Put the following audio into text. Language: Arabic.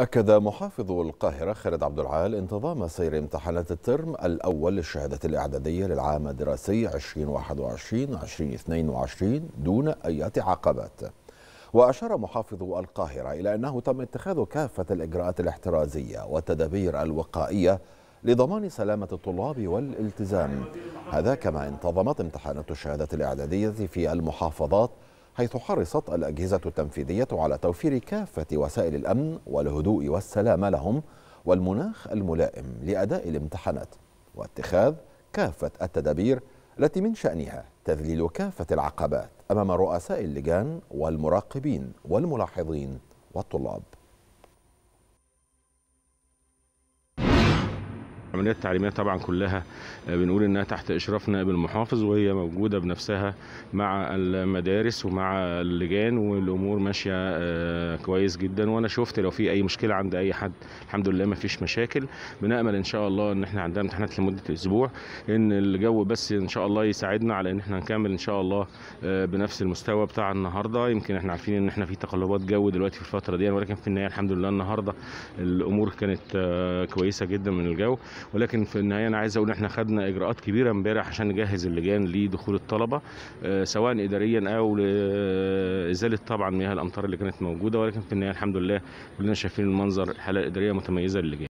أكد محافظ القاهرة خالد عبد العال انتظام سير امتحانات الترم الأول للشهادة الإعدادية للعام الدراسي 2021-2022 دون أي عقبات وأشار محافظ القاهرة إلى أنه تم اتخاذ كافة الإجراءات الاحترازية والتدابير الوقائية لضمان سلامة الطلاب والالتزام. هذا كما انتظمت امتحانات الشهادة الإعدادية في المحافظات حيث حرصت الأجهزة التنفيذية على توفير كافة وسائل الأمن والهدوء والسلامة لهم والمناخ الملائم لأداء الامتحانات واتخاذ كافة التدابير التي من شأنها تذليل كافة العقبات أمام رؤساء اللجان والمراقبين والملاحظين والطلاب. العمليات التعليمية طبعا كلها بنقول إنها تحت اشراف نائب المحافظ وهي موجودة بنفسها مع المدارس ومع اللجان والأمور ماشية كويس جدا. وأنا شفت لو في أي مشكلة عند أي حد الحمد لله ما فيش مشاكل. بنأمل إن شاء الله إن إحنا عندنا امتحانات لمدة أسبوع إن الجو بس إن شاء الله يساعدنا على إن إحنا نكمل إن شاء الله بنفس المستوى بتاع النهارده. يمكن إحنا عارفين إن إحنا في تقلبات جو دلوقتي في الفترة دي ولكن في النهاية الحمد لله النهارده الأمور كانت كويسة جدا من الجو. ولكن في النهاية أنا عايز أقول إحنا خدنا إجراءات كبيرة امبارح عشان نجهز اللجان لدخول الطلبة سواء اداريا أو لإزالة طبعا مياه الأمطار اللي كانت موجودة ولكن في النهاية الحمد لله كلنا شايفين المنظر الحاله الاداريه متميزة للجان